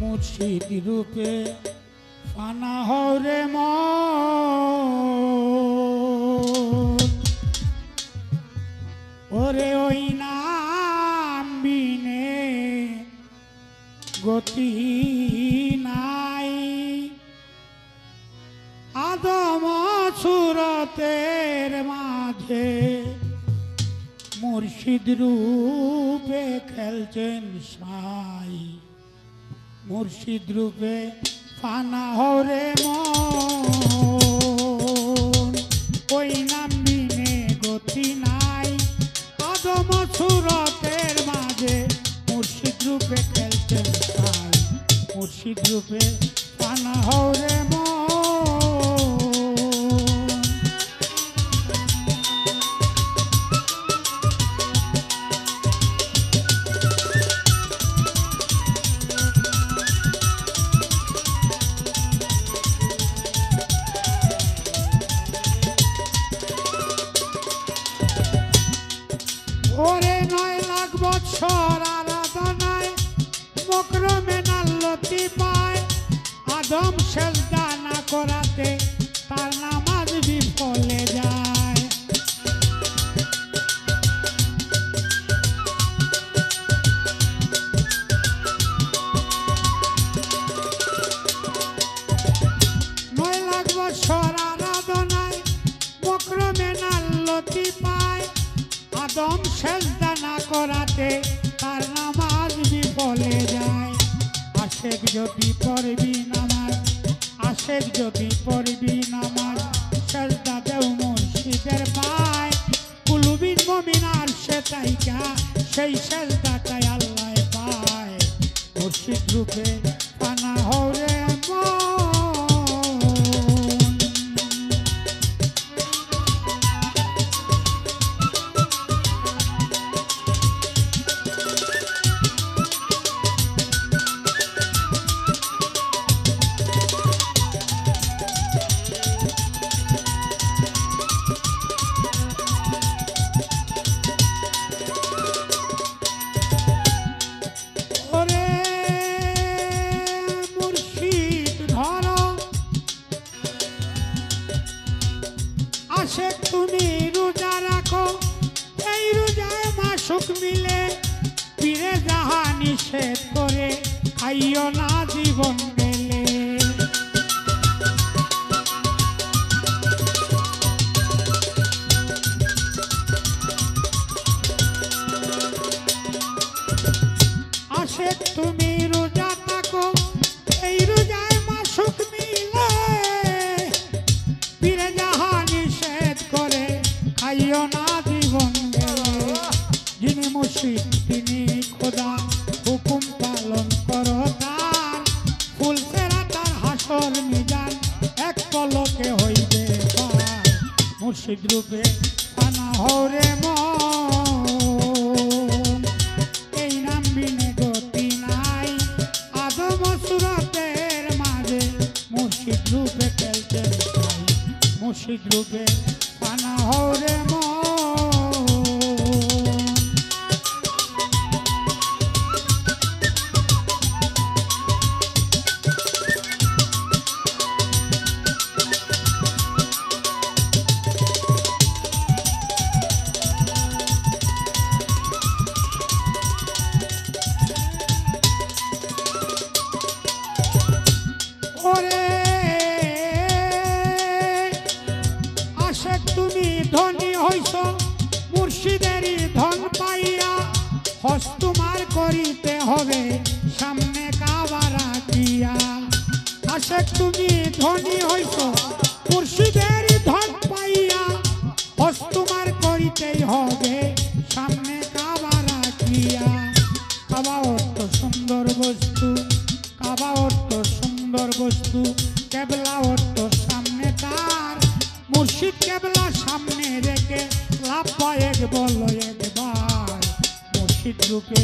মুর্শিদ রূপে ফানা হরে ম ওরে ওই নাম বিনে গতি নাই। আদম সুরতের মাঝে মুর্শিদ রূপে খেলছেন সাই। মুর্শিদ রূপে ফানা হরে ওই নাম বিনে গতি নাই। কদম সুরতের মাঝে মুর্শিদ রূপে খেলতে মুর্শিদ রূপে ফানা হরে মন। আদম সেজদা না করাতে তার নামাজ বিফলে যায়। আশেক যদি পড়বি নামাজ, আশেক যদি পড়বি নামাজ, সেজদা দেও মুর্শিদের পায়। কুলুবিন মমিনার সে তাইকা সেই সেজদাটাই আল্লাহ পায়। মুর্শিদ রূপে পানা হরে আসে তুমি রোজা রাখো, এই রোজায় মাসুক মিলে পীরে যাহা নিষেধ করে, খাইও না জীবন তিনি খোদা হুকুম এক রূপে নাই খেলতে মুর্শিদ রূপে পানা হরে মুর্শিদেরই ধন পাইয়া হস্তুমার করিতে হবে, সামনে কাবারা দিয়া। আসে তুমি ধনী হইছ মুর্শিদেরই ধন পাইয়া হস্তুমার করিতেই হবে, সামনে কাবারা দিয়া। কাবা অর্থ সুন্দর বস্তু। বলো একবার মসজিদ রূপে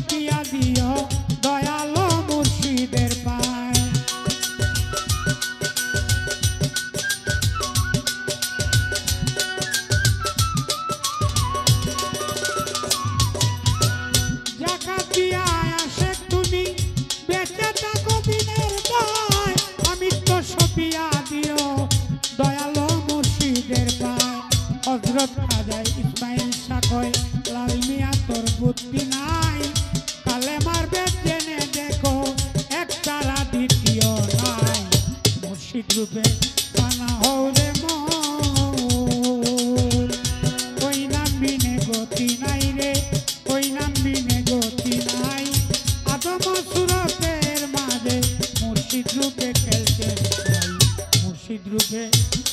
piadinha, dói a রূপে পানা হৌরে মোর নাম বিনে গতি নাই রে, ওই নাম বিনে গতি নাই। আদম সুরতের মাঝে মুর্শিদ রূপে চাই। মুর্শিদ রূপে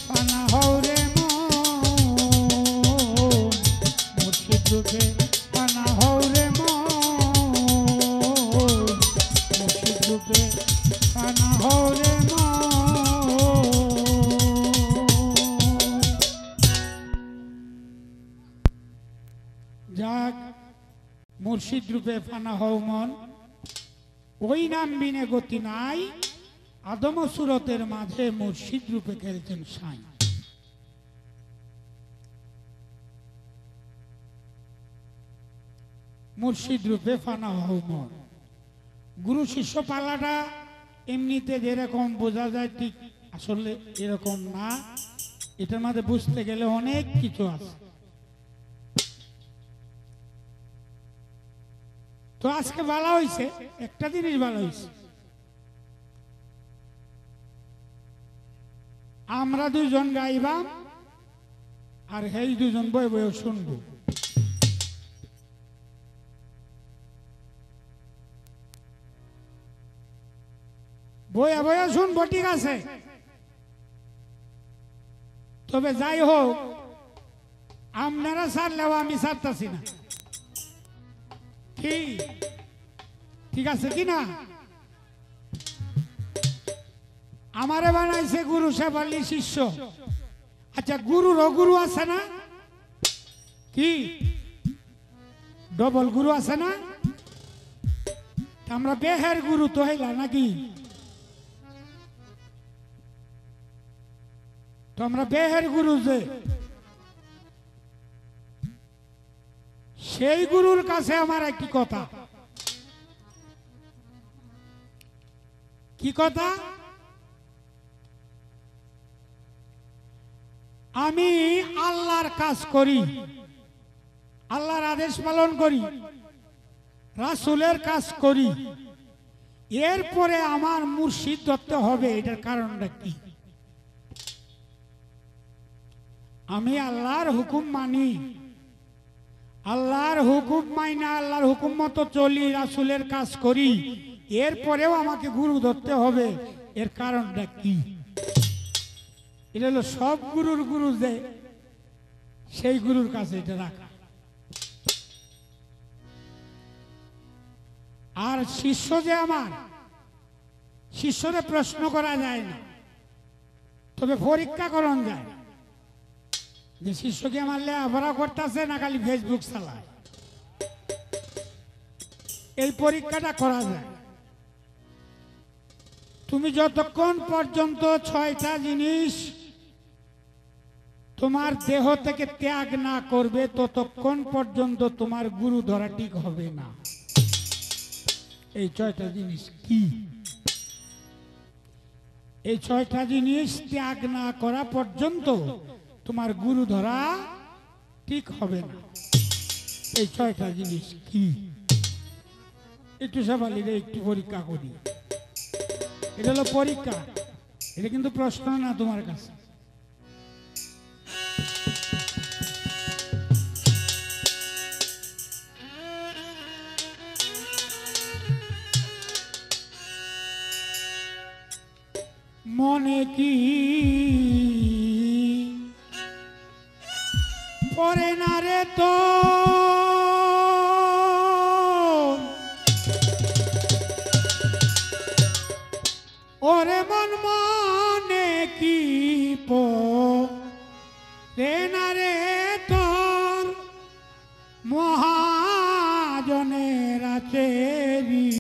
পানা হৌরে মুর্শিদ রূপে যাক, মুর্শিদ রূপে ফানা হও মন। ওই নাম বিনে গতি নাই, আদম সুরতের মাঝে মুর্শিদ রূপে খেলছেন সাই। মুর্শিদ রূপে ফানা হও মন। গুরু শিষ্য পালাটা এমনিতে যেরকম বোঝা যায়, ঠিক আসলে এরকম না। এটার মধ্যে বুঝতে গেলে অনেক কিছু আছে। তো আজকে ভালো হয়েছে একটা জিনিস ভালো হয়েছে আমরা দুজন গাইবাম আর হেই দুজন বই বই শুনব। বইয়া বইয়া শুনব, ঠিক আছে? তবে যাই হোক, আপনারা ছাড়লেও আমি ছাড়তাছি না। কি? ঠিক আছে কি না? আমারে বানাইছে গুরু সেবালি শিষ্য। আচ্ছা গুরু আছে না? কি? ডবল গুরু আছে না? আমরা বেহের গুরু তো হইলা নাকি? তো আমরা বেহের গুরু যে সেই গুরুর কাছে আমার একটি কথা। কি কথা? আমি আল্লাহর কাজ করি, আল্লাহর আদেশ পালন করি, রাসুলের কাজ করি। এরপরে আমার মুর্শিদ ধরতে হবে, এটার কারণটা কি? আমি আল্লাহর হুকুম মানি। আল্লাহর হুকুম মাইনা, আল্লাহর হুকুম মতো চলি, রাসুলের কাজ করি। এরপরেও আমাকে গুরু ধরতে হবে। এর কারণটা কি? এটা হলো সব গুরুর গুরু যে, সেই গুরুর কাছে এটা রাখা। আর শিষ্য যে আমার, শিষ্যরে প্রশ্ন করা যায় না। তবে পরীক্ষা করন যায়। যে শিষ্যকে আমার লেখাপড়া করতেছে না, খালি ফেসবুক চালায়। এই পরীক্ষাটা করা যায়। তুমি যতক্ষণ পর্যন্ত ছয়টা জিনিস তোমার দেহ থেকে ত্যাগ না করবে, ততক্ষণ পর্যন্ত তোমার গুরু ধরা ঠিক হবে না। এই ছয়টা জিনিস কি? এই ছয়টা জিনিস ত্যাগ না করা পর্যন্ত তোমার গুরু ধরা ঠিক হবে না। এই ছয়টা জিনিস কি? একটু সবাই একটু পরীক্ষা করি। এটা হলো পরীক্ষা। এটা কিন্তু প্রশ্ন না তোমার কাছে।